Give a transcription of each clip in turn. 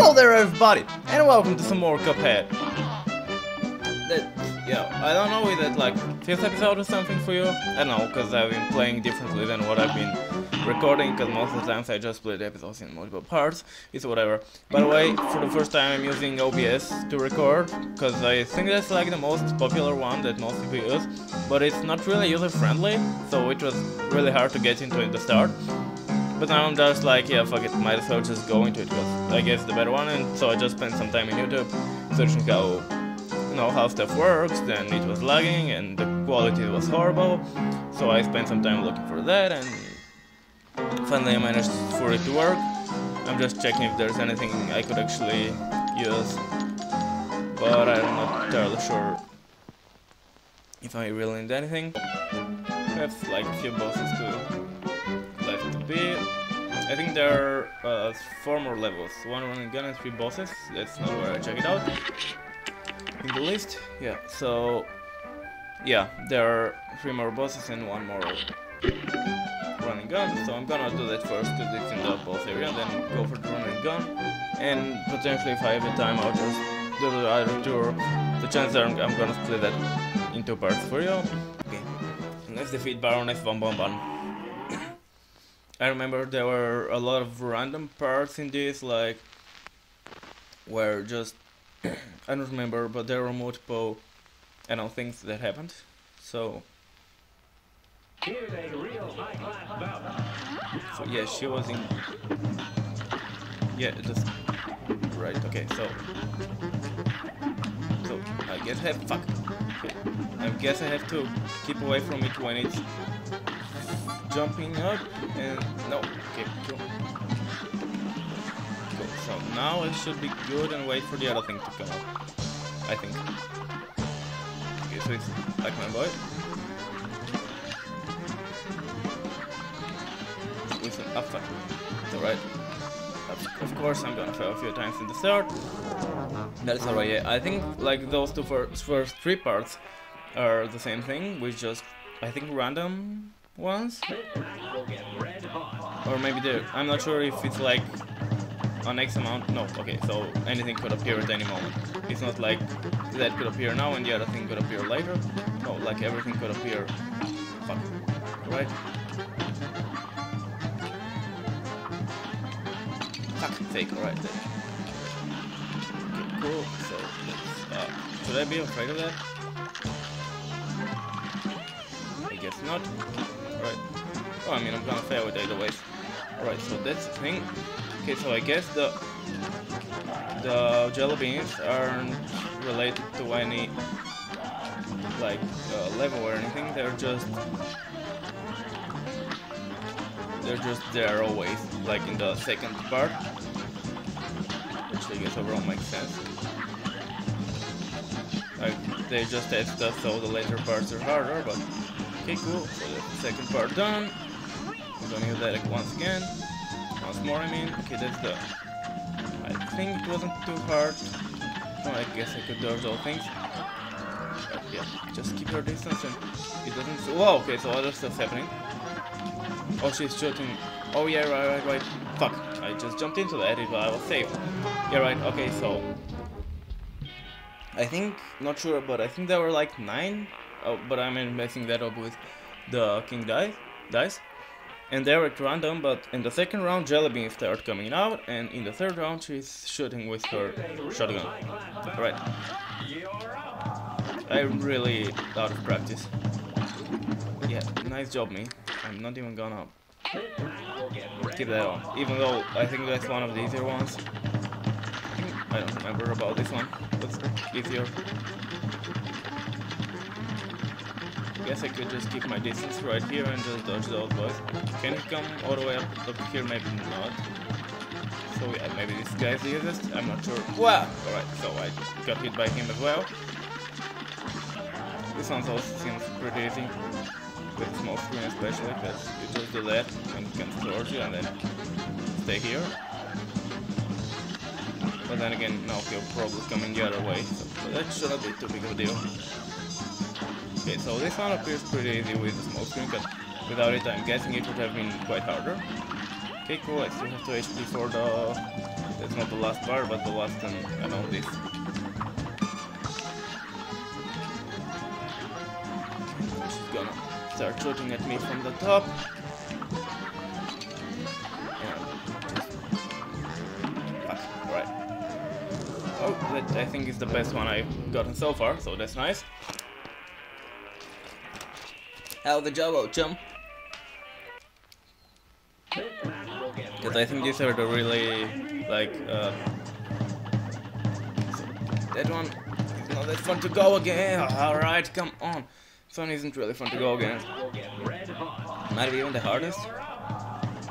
Hello there everybody, and welcome to some more Cuphead. That, yeah, I don't know if that like fifth episode or something for you. I don't know, because I've been playing differently than what I've been recording, because most of the times I just split episodes in multiple parts. It's whatever. By the way, for the first time I'm using OBS to record, because I think that's like the most popular one that most people use, but it's not really user friendly, so it was really hard to get into at the start. But now I'm just like, yeah, fuck it, might as well just go into it, because I guess the better one, and so I just spent some time in YouTube searching how, you know, how stuff works, then it was lagging, and the quality was horrible, so I spent some time looking for that, and finally I managed for it to work. I'm just checking if there's anything I could actually use, but I'm not entirely sure if I really need anything. Have like a few bosses be. I think there are uh, four more levels. One running gun and three bosses. That's not where I check it out. In the list, yeah. So, yeah, there are three more bosses and one more running gun. So I'm gonna do that first because it's in the boss area, then go for the running gun. And potentially, if I have the time, I'll just do the other two. The chances are I'm, gonna split that in two parts for you. Okay. Let's defeat Bon Bon. I remember there were a lot of random parts in this, like where just I don't remember, but there were multiple, I don't know, things that happened. So, so yeah, she was in. Yeah, just right. Okay, so so I guess I have fuck. I guess I have to keep away from it when it's jumping up and no okay cool cool so now I should be good and wait for the other thing to come up I think. Okay so it's like my boy. Up front it's alright of course I'm gonna fail a few times in the third that is alright yeah. I think like those two first, three parts are the same thing. With just I think random ones. Or maybe there, I'm not sure if it's like on X amount. No, okay, so anything could appear at any moment. It's not like that could appear now and the other thing could appear later. No, like everything could appear. Fuck. Right? Fuck, alright. Okay, cool. So, let's, uh, should I be afraid of that? I guess not. Right. Oh, I mean, I'm gonna fail with it way. Alright, so that's the thing. Okay, so I guess the the jelly beans aren't related to any like uh, level or anything. They're just they're just there always, like in the second part, which I guess overall makes sense. Like they just add stuff so the later parts are harder, but Okay, cool. So the second part done. I'm gonna use that once again. Once more, I mean. Okay, that's the... I think it wasn't too hard. Oh, I guess I could dodge all things. But yeah, just keep your distance and it doesn't... Whoa, okay, so other stuff's happening. Oh, she's shooting. Oh, yeah, right, right, right. Fuck, I just jumped into that, but I was safe. Yeah, right, okay, so... I think, not sure, but I think there were like nine oh, but I'm messing that up with the King Dice, dice. And they're at random, but in the second round Jellybean start coming out, and in the third round she's shooting with her shotgun. Alright. I'm really out of practice. Yeah, nice job me. I'm not even gonna keep that on. Even though I think that's one of the easier ones. I don't remember about this one. That's easier. Guess I could just keep my distance right here and just dodge the old boys. Can he come all the way up, up here? Maybe not. So yeah, maybe this guy's the easiest? I'm not sure. Wow! Alright, so I got hit by him as well. This one also seems pretty easy. With smoke screen especially, because you just do that and it comes towards you and then stay here. But then again, no, he'll probably come in the other way, so that shouldn't be too big of a deal. Okay, so this one appears pretty easy with the smoke screen, but without it I'm guessing it would have been quite harder. Okay, cool, I still have to HP for the It's not the last part, but the last and I know this. She's gonna start shooting at me from the top. Ah, right. Oh, that I think is the best one I've gotten so far, so that's nice. How the job out, chum? Because I think these are the really, like, uh... that one is not that fun to go again. Alright, come on. This one isn't really fun to go again. Not even the hardest.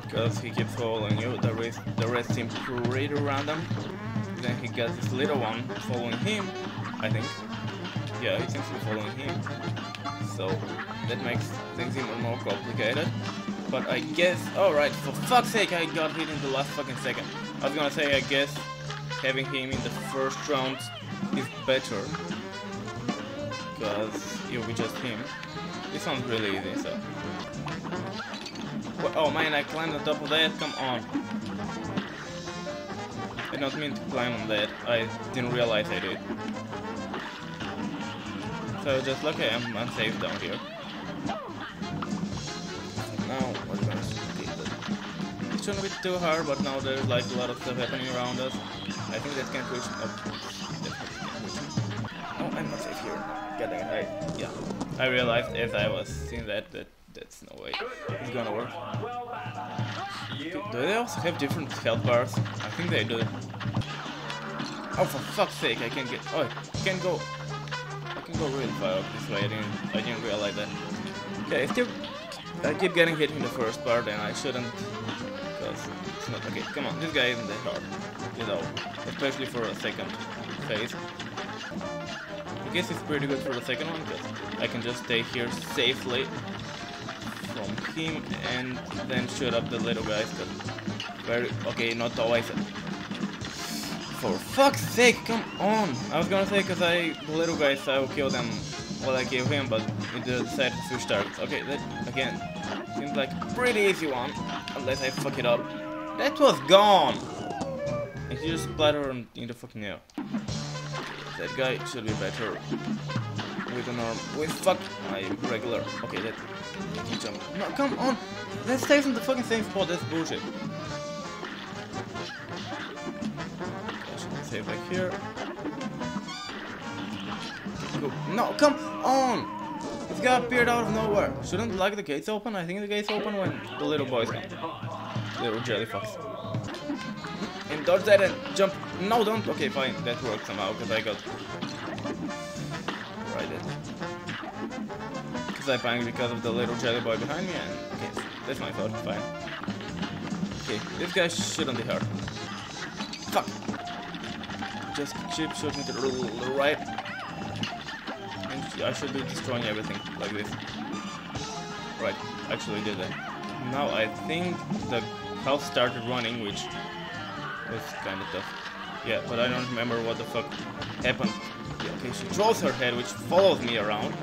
Because he keeps following you, the rest, the rest seem pretty random then he gets this little one following him, I think. Yeah, he seems to be following him. So that makes things even more complicated. But I guess, alright, for fuck's sake I got hit in the last fucking second. I was gonna say, I guess having him in the first round is better. Because it'll be just him. This sounds really easy, so. Oh man, I climbed on top of that, come on. I don't mean to climb on that, I didn't realize I did. So just look, okay, I'm unsafe down here. Now we're gonna skip it. It shouldn't be too hard, but now there's like a lot of stuff happening around us. I think that can't reach Oh, I'm not safe here. Get that I yeah. I realized as I was seeing that that that's no way it's gonna work. Do they also have different health bars? I think they do. Oh, for fuck's sake, I can't get... Oh, I can't go... Go really far up this way, I didn't, I didn't realize that. Okay, I still... I keep getting hit in the first part, and I shouldn't... Because it's not... Okay, come on, this guy isn't that hard. You know, especially for a second phase. I guess it's pretty good for the second one, because I can just stay here safely from him and then shoot up the little guys. Very okay, not always. For fuck's sake, come on! I was gonna say because I the little guys I will kill them while I kill him, but we decided to switch targets. Okay, that again seems like a pretty easy one, unless I fuck it up. That was gone. And he just splattered in the fucking air. That guy should be better with an arm. With fuck my regular. Okay, that jump. No, come on! That stays in the fucking same spot, that's bullshit. Save back here. No, come on! This guy appeared out of nowhere. Shouldn't like the gates open? I think the gates open when the little boys come. Little jelly fucks. And dodge that and jump. No, don't. Okay, fine. That worked somehow because I got right it. Because I banged because of the little jelly boy behind me, and okay, that's my fault, fine. Okay, this guy shouldn't be hurt. Just keep shooting to the right. And I should be destroying everything, like this. Right, actually did that. Now I think the health started running, which was kind of tough. Yeah, but I don't remember what the fuck happened. Yeah, okay, she draws her head, which follows me around.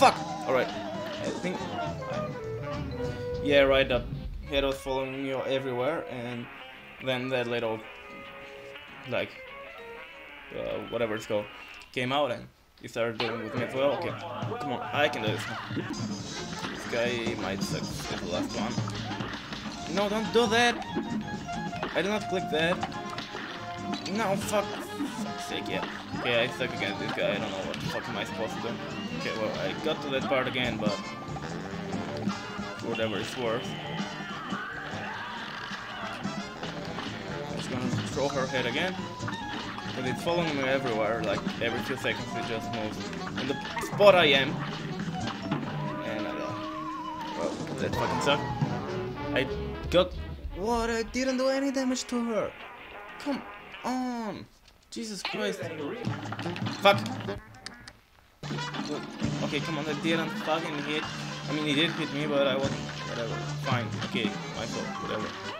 Fuck! Alright. I think... Yeah, right, the was following you everywhere, and then that little... Like... Uh, whatever it's called, came out and he started dealing with me as well. Okay, come on, I can do this. This guy might suck at the last one. No, don't do that! I did not click that. No, fuck. Fuck's sake, yeah. Okay, I suck against this guy. I don't know what the fuck am I supposed to do. Okay, well, I got to that part again, but whatever it's worth. Throw her head again. But it's following me everywhere, like every few seconds it just moves. In the spot I am. And I uh, Well, that fucking sucked. I got... What? I didn't do any damage to her. Come on. Jesus Christ. Fuck. Okay, come on, that didn't fucking hit. I mean, he did hit me, but I wasn't. Whatever. Fine. Okay, my fault. Whatever.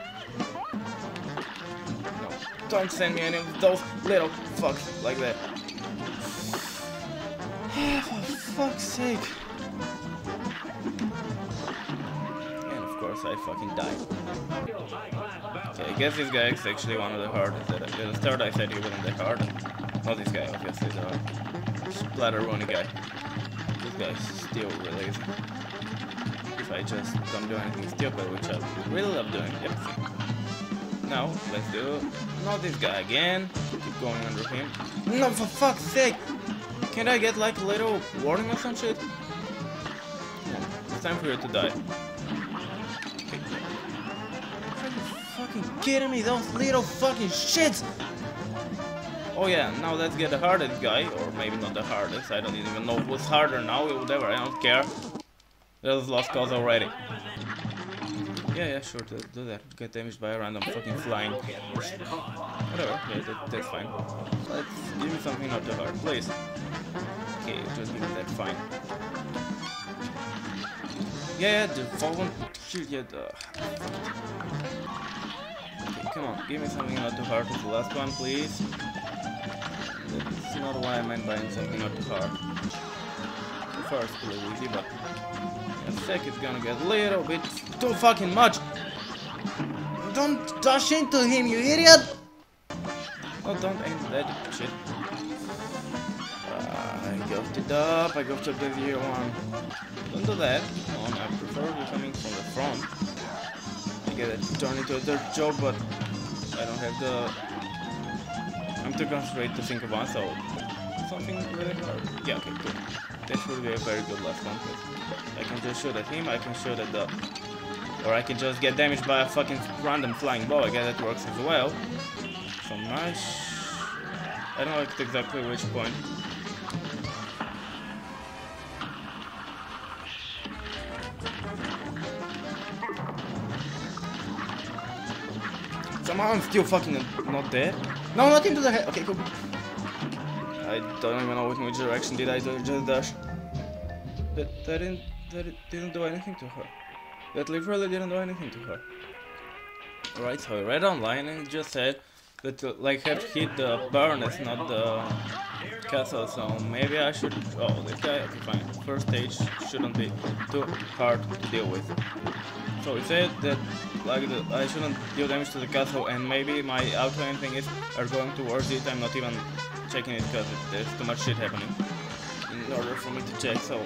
Don't send me any of those little fucks like that. For fuck's sake. And of course, I fucking died. Okay, I guess this guy is actually one of the hardest. That I, the start I said he wasn't that hard. Not this guy, obviously, the runny guy. This guy is still really easy. If I just don't do anything stupid, which I really love doing. Yep. Now, let's do not this guy again. Keep going under him. No, for fuck's sake! Can't I get like a little warning or some shit? It's time for you to die. Are you fucking kidding me? Those little fucking shits! Oh yeah, now let's get the hardest guy, or maybe not the hardest, I don't even know who's harder now, whatever, I don't care. Was lost cause already. Yeah, yeah, sure, do, do that. Get damaged by a random fucking flying. Whatever, yeah, that, that's fine. Let's give me something not too hard, please. Okay, just give me that fine. Yeah, yeah, the fallen yeah, the... Okay, come on, give me something not too hard for the last one, please. That's not why I meant by something not too hard. First easy, but a sec it's gonna get a little bit too fucking much. Don't dash into him, you idiot! Oh, don't aim that shit. Uh, I go to the up, I go to the zero one. Don't do that. I prefer coming from the front. I get it turned into a dirt joke, but I don't have the I'm too concentrated to think about, so something really hard. Yeah, okay, cool. That would be a very good last one. I can just shoot at him, I can shoot at the... Or I can just get damaged by a fucking random flying ball, I guess that works as well. So nice... I don't know exactly which point. Somehow I'm still fucking not dead. No, not into the head. Okay, cool. I don't even know in which direction did I just dash. That, that didn't that didn't do anything to her. That literally didn't do anything to her. Right, so I read online and it just said that like had hit the Baroness, not the castle. So maybe I should. Oh, this guy. Okay, fine. First stage shouldn't be too hard to deal with. So it said that like the, I shouldn't deal damage to the castle, and maybe my auto anything is are going towards it. I'm not even checking it because there's too much shit happening in order for me to check. So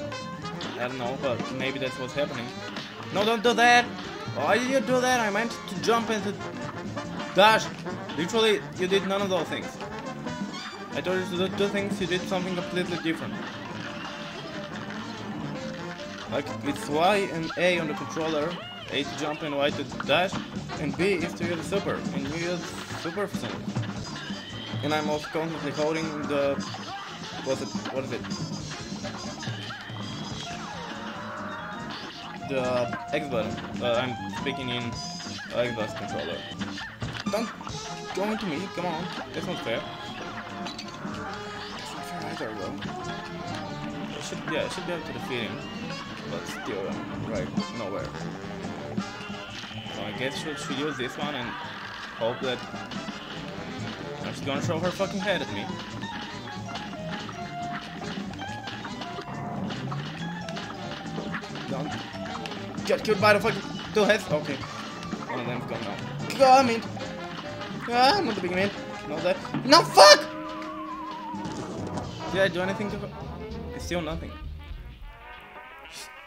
I don't know, but maybe that's what's happening. No, don't do that! Why did you do that? I meant to jump into dash. Literally, you did none of those things. I told you to do two things, you did something completely different. Like, it's Y and A on the controller, A to jump and Y to dash, and B is to use super, and you use super something. And I'm also constantly holding the... What's it? What is it? The X button. Uh, I'm speaking in Xbox controller. Don't go into me, come on. That's not fair. That's not fair either, though. I should, yeah, I should be able to defeat him, but still, I'm right nowhere. I guess she should use this one and hope that I'm gonna throw her fucking head at me. Don't get killed by the fucking two heads. Okay, one of them's gone now. Come in. Ah, not the big man. Not that. No, fuck! Did I do anything to her? It's still nothing.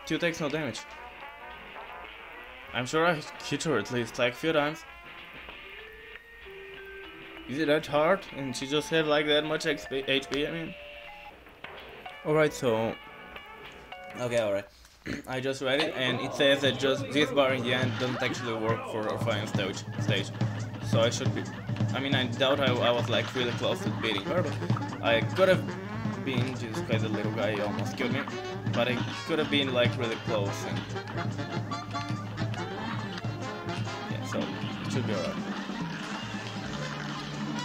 Still takes no damage. I'm sure I hit her at least like a few times. Is it that hard? And she just had like that much XP, HP, I mean. Alright, so... Okay, alright. I just read it and it says that just this bar in the end doesn't actually work for a final stage. stage. So I should be... I mean, I doubt I, I was like really close to beating her, but I could have been, Jesus Christ, the little guy almost killed me. But I could have been like really close and... Yeah, so it should be alright.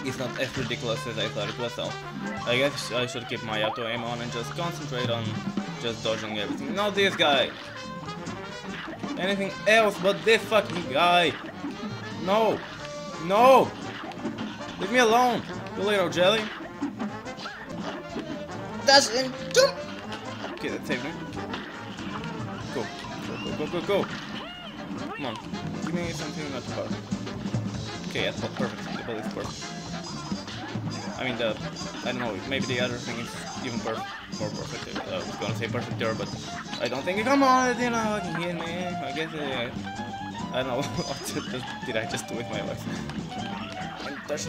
It's not as ridiculous as I thought it was, so I guess I should keep my auto aim on and just concentrate on just dodging everything. Not this guy! Anything else but this fucking guy! No! No! Leave me alone, you little jelly! That's him! Jump! Okay, that saved me. Go. Go, go, go, go, go! Come on. Give me something not hard. Okay, yeah, perfect. The is perfect. I mean, the... I don't know, maybe the other thing is even perf more perfect. Uh, I was gonna say perfect there, but I don't think... It Come on, you know, hit me. I guess... Uh, I don't know what did I just do with my legs. And touch...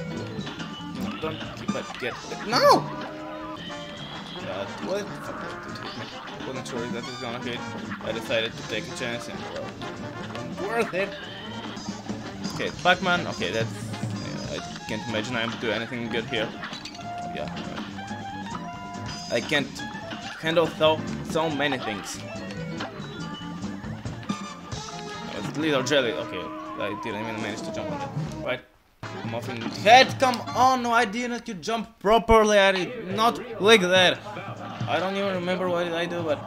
Don't keep that. Get... No! God, what? Fuck, that hit me. Wasn't sure that was gonna hit. I decided to take a chance and, well, worth it. Okay, Pac-Man. Okay, that's... Yeah, I can't imagine I'm doing anything good here. Yeah. I can't handle so, so many things. little jelly. Okay, I didn't even manage to jump on that. Right. Muffin head, come on! Why didn't you jump properly at it? Not like that. I don't even remember what did I do, but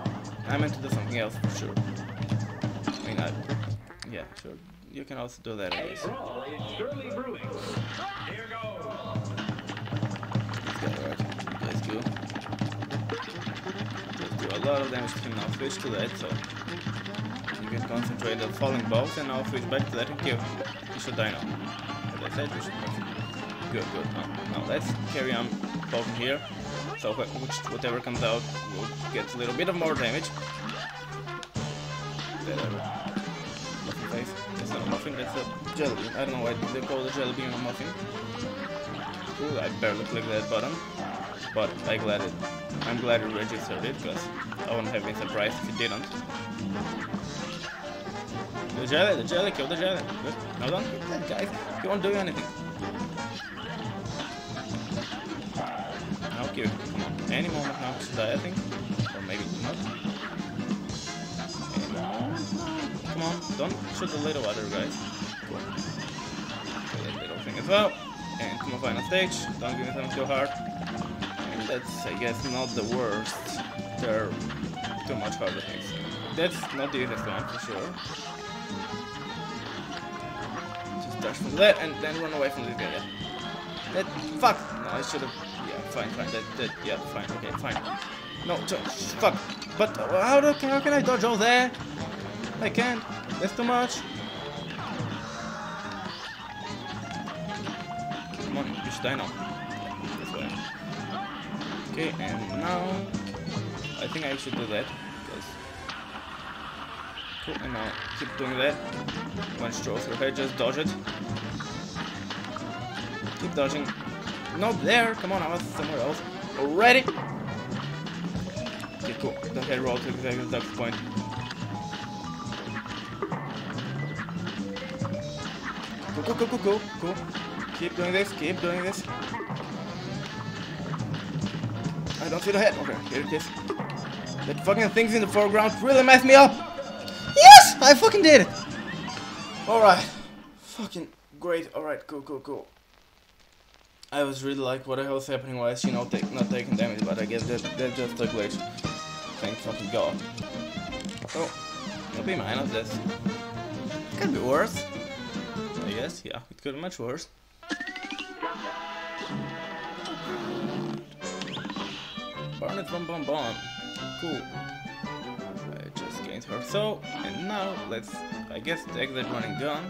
I meant to do something else for sure. I mean, I, yeah, sure. You can also do that, I guess. Let's do. Let's do a lot of damage to him now. Switch to that, so you can concentrate on falling balls and now switch back to letting kill. You should die now. As I said, you should Good, good. Now, now let's carry on poking here. So which, whatever comes out will get a little bit of more damage. Whatever. Muffin, that's a jelly bean. I don't know why they call the jelly bean a muffin. Cool, I barely clicked that button. But I glad it I'm glad it registered it because I wouldn't have been surprised if it didn't. The jelly, the jelly, kill the jelly. Good. Now don't hit that. He won't do anything. Okay, come on. Any moment now should die, I think. Don't shoot the little other guys. Cool. That little thing as well. And come on, final stage. Don't give me something too hard. And that's, I guess, not the worst. There are too much harder things. That's not the easiest one, for sure Just dash from that and then run away from this guy. That fuck. No, I should have. Yeah, fine, fine. That, that, yeah, fine. Okay, fine. No, fuck. But how do how can I dodge all that? I can't. That's too much. Come on, should die now. Okay, and now I think I should do that. Because cool, and now keep doing that. One stroke through head, just dodge it. Keep dodging. Not there, come on, I was somewhere else. Already! Okay, cool. The head roll to the exact point. Cool, cool, cool, cool, cool. Keep doing this, keep doing this. I don't see the head. Okay, here it is. That fucking things in the foreground really messed me up! Yes! I fucking did it! Alright. Fucking great. Alright, cool, cool, cool. I was really like, what the hell is happening? Why is she not, take, not taking damage? But I guess that, that's just a glitch. Thank fucking god. Oh, it'll be minus this. Could be worse. I guess, yeah, it could be much worse. Baroness Von Bon Bon. Cool I just gained her. So, and now let's, I guess, take that running gun.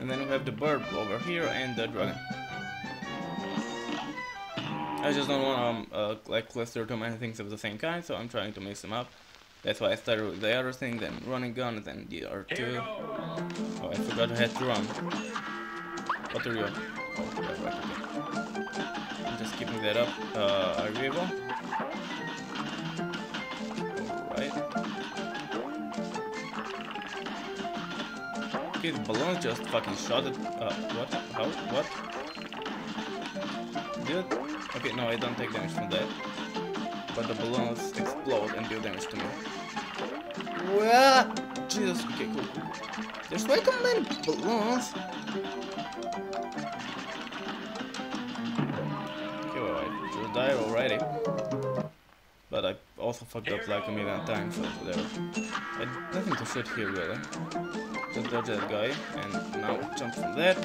And then we have the bird over here and the dragon. I just don't want to um, uh, like cluster too many things of the same kind, so I'm trying to mix them up. That's why I started with the other thing, then running gun, then the R2. Oh, I forgot to head to run. What are you? Oh, right, right, okay. I'm just keeping that up. Uh, are you able? Okay, the balloon just fucking shot it. Uh, what? How? What? Did Okay, no, I don't take damage from that. But the balloons explode and deal damage to me. What? Jesus, okay, cool, cool. There's way too many balloons. Okay, well, I just died already. But I also fucked up like a million times, so whatever. I nothing to shoot here, eh? really. Just dodge that guy, and now jump from that.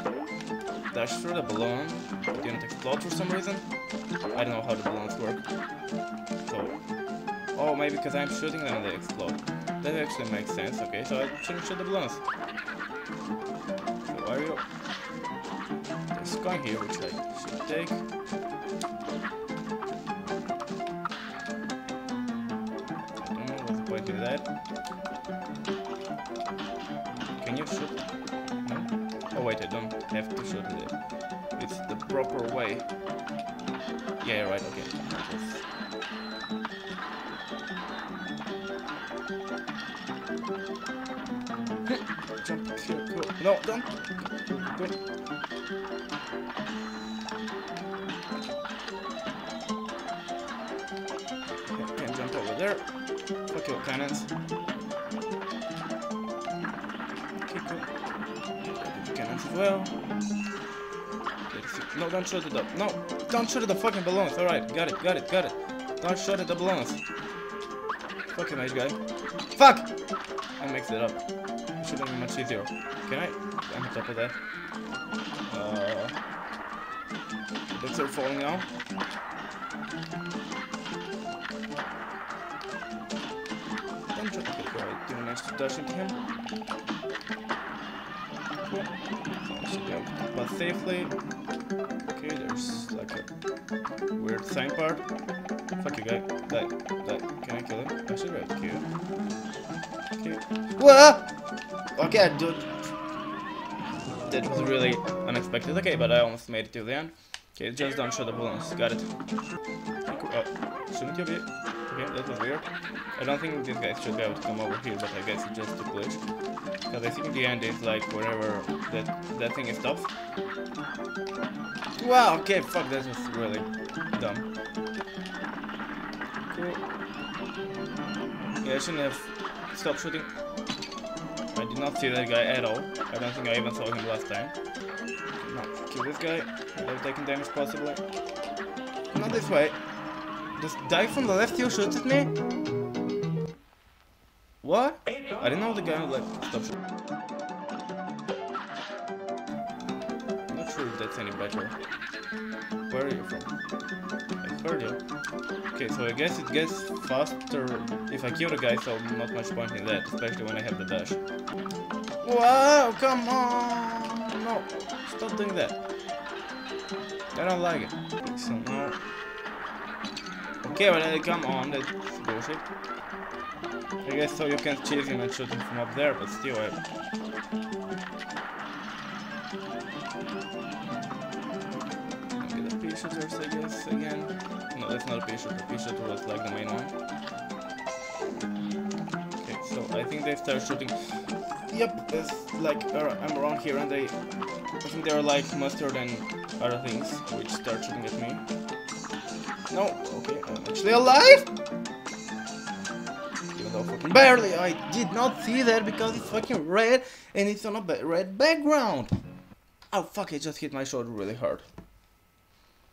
Dash through the balloon. It didn't explode for some reason. I don't know how the balloons work. So, oh, maybe because I'm shooting them they explode. That actually makes sense, okay, so I shouldn't shoot the balloons. are you? There's a coin here, which I should take. I don't know what's the point in that. Can you shoot? No? Oh wait, I don't have to shoot it. It's the proper way. Yeah, right, okay. Jump here, cool. No, don't. Cool. Okay, jump over there. Fuck your cannons. Okay, cool. Cannons as well. No, don't shoot at the no, don't shoot at the fucking balloons. All right, got it, got it, got it. Don't shoot at the balloons. Fucking nice guy. Fuck! I mixed it up. It should have been much easier. Can I? I'm on top of that. Uh, bits are falling now. Don't jump. Okay. Do manage to dash into him. Cool. So I should be able to pass safely. Okay, there's like a weird sign part. Fuck you, guy. Die. Die. Can I kill him? I should kill him. Okay. What? Okay, I do. That was really unexpected. Okay, but I almost made it to the end. Okay, just don't shoot the balloons. Got it. Oh, shouldn't you be? Okay, that was weird. I don't think these guys should be able to come over here, but I guess it's just a glitch. Because I think the end is like wherever that that thing stops. Wow, okay, fuck, that was really dumb. Cool. Yeah, I shouldn't have stopped shooting. I did not see that guy at all. I don't think I even saw him last time. No, kill this guy without taking damage possibly. Not this way. Just die from the left, you shoot at me? What? I didn't know the guy would like stop shooting. Not sure if that's any better. Where are you from? I heard you. Okay, so I guess it gets faster if I kill the guy, so not much point in that, especially when I have the dash. Wow, come on! No, stop doing that. I don't like it. So now... Uh, Okay, well, uh, come on, that's bullshit. I guess so you can chase him and shoot him from up there, but still, I... Okay, the pea shooters, I guess, again. No, that's not a pea shooter. Pea shooter was like the main one. Okay, so I think they start shooting. Yep, it's like ar- I'm around here and they. I think they're like mustard and other things which start shooting at me. No, okay, I'm actually alive! Even though fucking barely, I did not see that because it's fucking red and it's on a red background. Oh fuck, I just hit my shoulder really hard.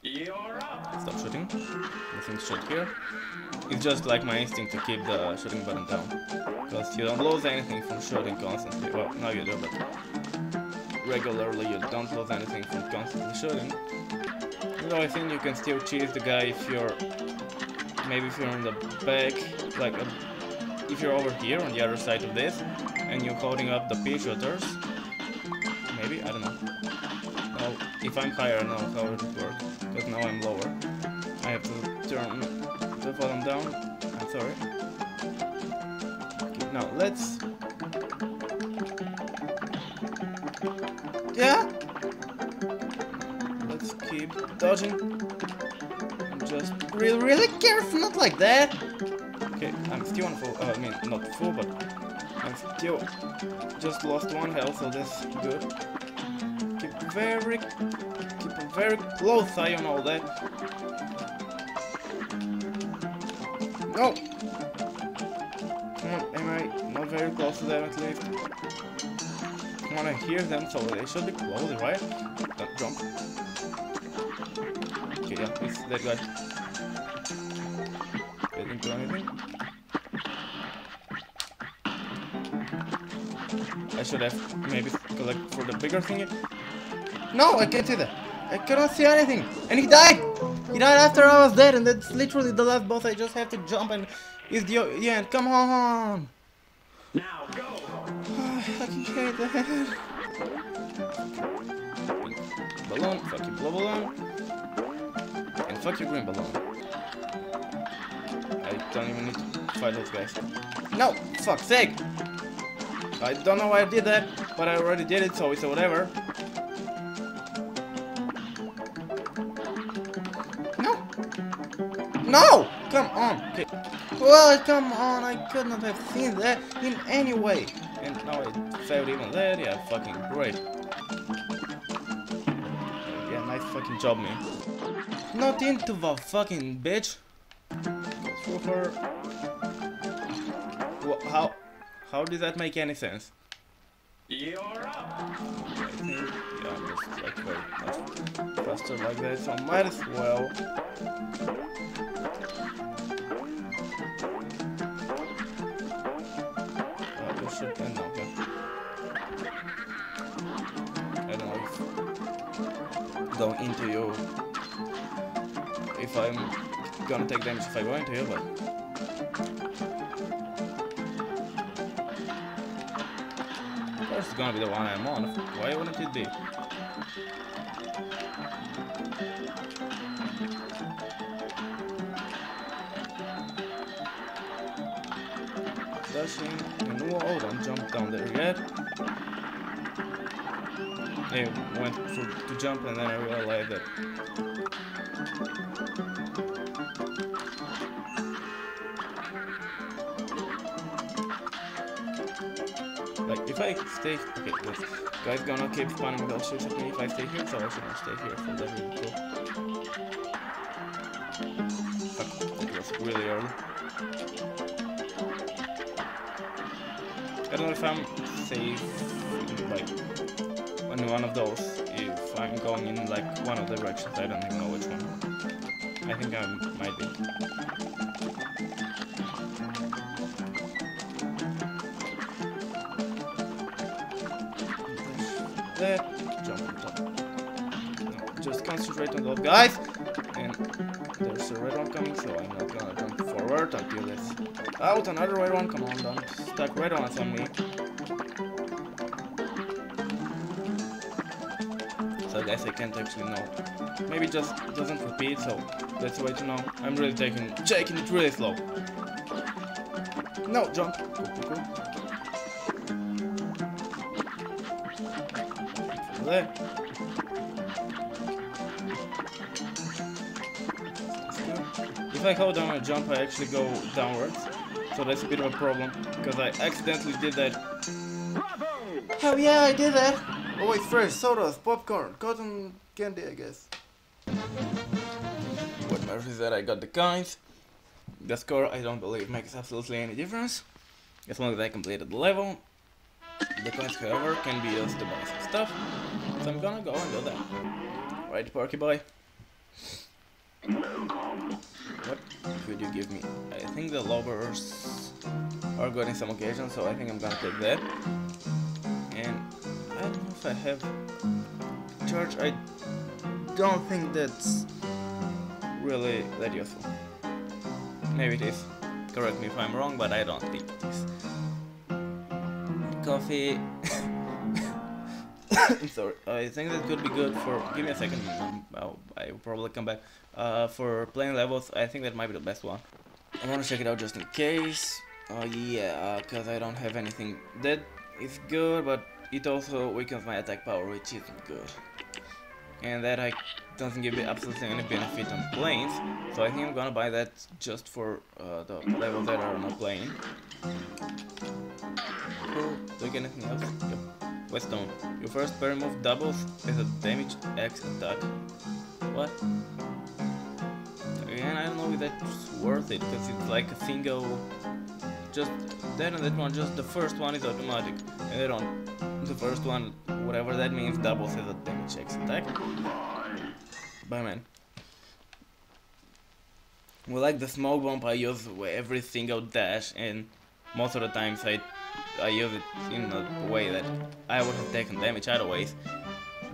You're up. Stop shooting. Nothing to shoot here. It's just like my instinct to keep the shooting button down. Because you don't lose anything from shooting constantly. Well, now you do, but regularly you don't lose anything from constantly shooting. Though I think you can still chase the guy if you're... Maybe if you're in the back, like uh, if you're over here on the other side of this, and you're holding up the pea shooters. Maybe? I don't know. Well, if I'm higher, I know how it would work. Because now I'm lower. I have to turn the volume down. I'm sorry. Okay, now let's. Dodging. And just really, really careful, not like that. Okay, I'm still on full. Uh, I mean, not full, but I'm still just lost one health, so that's good. Keep very, keep a very close eye on all that. No! Come on, am I not very close to them at least? I hear them, so they should be close, right? Jump. Okay, yeah, it's that guy. Didn't do anything. I should have maybe collect for the bigger thingy. No, I can't see that. I cannot see anything. And he died! He died after I was dead, and that's literally the last boss. I just have to jump and is the, end. Come on! Now go. I hate that. balloon, fuck your blue balloon, fuck your green balloon. I don't even need to fight those guys. No, fuck's sake! I don't know why I did that, but I already did it, so it's whatever. No! No! Come on! Okay. Well, come on, I could not have seen that in any way. And now I failed even that, yeah, fucking great. Yeah, nice fucking job, man. Not into the fucking bitch. Go through her. Wha- how? How did that make any sense? You're up. I think, yeah, just like very much faster like that, so might as well. Uh, this should end now, okay. I don't know if going into you, if I'm gonna take damage if I into you, but of course it's gonna be the one I'm on. Why wouldn't it be? Dashing and oh, don't jump down there yet. I went for, to jump and then I realized that stay... Okay, this guy's gonna keep spawning shoots at me if I stay here, so I should not stay here, so that's really cool. Fuck, that was really early. I don't know if I'm safe, in, like, in one of those, if I'm going in, like, one of the directions, I don't even know which one. I think I might be. Just concentrate on those guys. And there's a red one coming, so I'm not gonna jump forward until it's out. Another red one, come on, don't stack red ones on me. So I guess I can't actually know. Maybe just doesn't repeat, so that's the way to know. I'm really taking taking it really slow. No, jump. There. If I hold down a jump, I actually go downwards. So that's a bit of a problem, because I accidentally did that. Oh yeah, I did that! Oh wait, fresh, sodas, popcorn, cotton candy, I guess. What matters is that I got the coins. The score, I don't believe, makes absolutely any difference. As long as I completed the level. The coins, however, can be used to buy some stuff. So I'm gonna go and do that. Right, Porky Boy? What could you give me? I think the lobbers are good in some occasions, so I think I'm gonna take that. And I don't know if I have charge. I don't think that's really that useful. Maybe it is. Correct me if I'm wrong, but I don't think it is. Coffee. I'm sorry. I think that could be good for. Give me a second. I'll, probably come back. Uh, for playing levels, I think that might be the best one. I want to check it out just in case. Oh yeah, because I don't have anything that is good, but it also weakens my attack power, which isn't good. And that I doesn't give me absolutely any benefit on planes, so I think I'm gonna buy that just for uh, the levels that are not playing. Cool. Do I get anything else? Yep. Whetstone. Your first parry move doubles as a damage axe attack. What? Again, I don't know if that's worth it, because it's like a single... Just that and that one, just the first one is automatic. And that one, the first one, whatever that means, doubles as a damage axe attack. Bye man. Well, like the smoke bomb, I use every single dash, and most of the times I I use it in a way that I would have taken damage otherwise.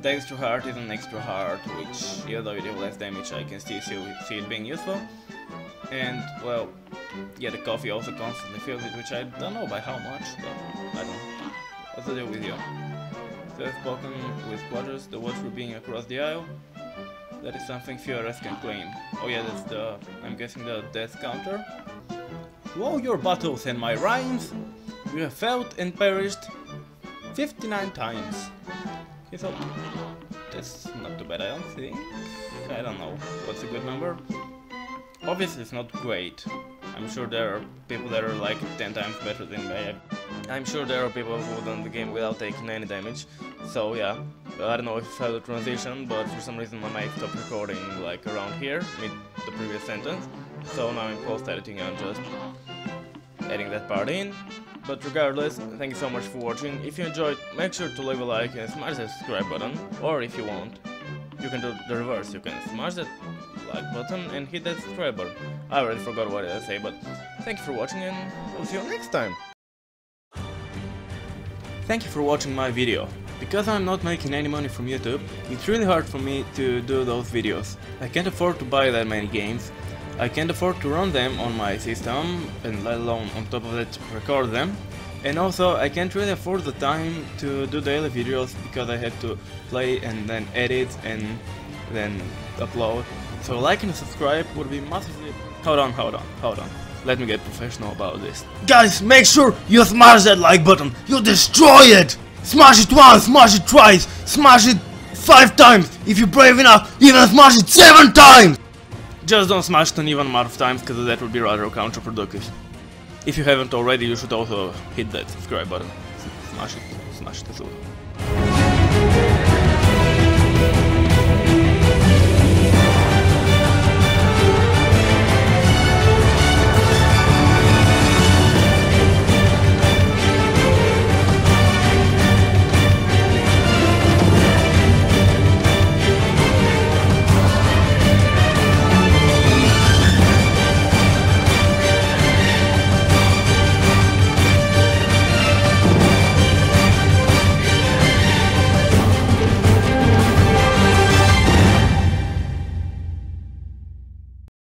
The extra heart is an extra heart, which even though you less damage, I can still see, it being useful. And well, yeah, the coffee also constantly fills it, which I don't know by how much, but I don't know. What's the deal with you? They've spoken with squatters, the watch for being across the aisle. That is something few others can claim. Oh yeah, that's the, I'm guessing the death counter. Through your battles and my rhymes, you have failed and perished 59 times. Okay, so that's not too bad, I don't think. I don't know. What's a good number? Obviously, it's not great. I'm sure there are people that are like 10 times better than me. I'm sure there are people who done the game without taking any damage. So yeah, I don't know if I had a transition, but for some reason my mic stopped recording like around here, mid the previous sentence. So now in post editing I'm just adding that part in. But regardless, thank you so much for watching. If you enjoyed, make sure to leave a like and smash that subscribe button. Or if you want, you can do the reverse. You can smash that like button and hit that subscribe button. I already forgot what I say, but thank you for watching and I'll see you next time. Thank you for watching my video. Because I'm not making any money from YouTube, it's really hard for me to do those videos. I can't afford to buy that many games, I can't afford to run them on my system, and let alone on top of that record them. And also, I can't really afford the time to do daily videos because I have to play and then edit and then upload. So like and subscribe would be massively... Hold on, hold on, hold on. Let me get professional about this. Guys, make sure you smash that like button. You destroy it. Smash it once, smash it twice, smash it five times. If you're brave enough, even smash it seven times. Just don't smash it an even amount of times because that would be rather counterproductive. If you haven't already, you should also hit that subscribe button. Smash it, smash it as well.